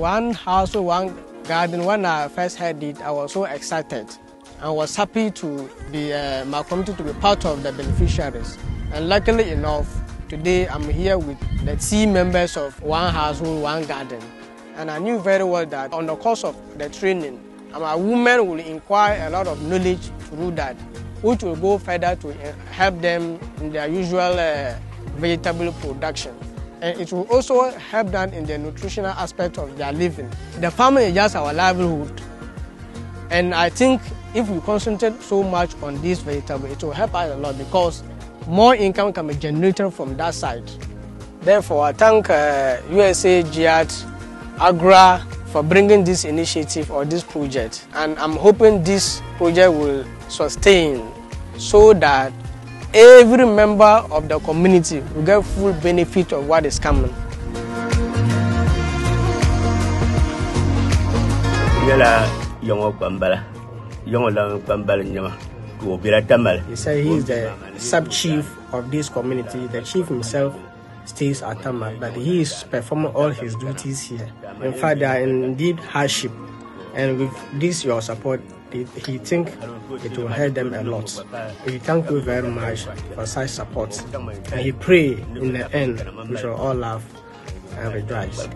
one house, one garden. When I first heard it, I was so excited. I was happy to be uh, my community to be part of the beneficiaries. And luckily enough, today I'm here with the team members of One Household, One Garden. And I knew very well that on the course of the training, a woman will inquire a lot of knowledge through that, which will go further to uh, help them in their usual uh, vegetable production. And it will also help them in the nutritional aspect of their living. The farming is just our livelihood. And I think if we concentrate so much on this vegetable, it will help us a lot because more income can be generated from that side. Therefore, I thank uh, USAID Agra for bringing this initiative or this project. And I'm hoping this project will sustain so that every member of the community will get full benefit of what is coming. He said he is the sub chief of this community. The chief himself stays at Tamale but he is performing all his duties here. In fact, they are indeed hardship, and with this your support, he think it will help them a lot. We thank you very much for such support, and he pray in the end we shall all laugh and rejoice.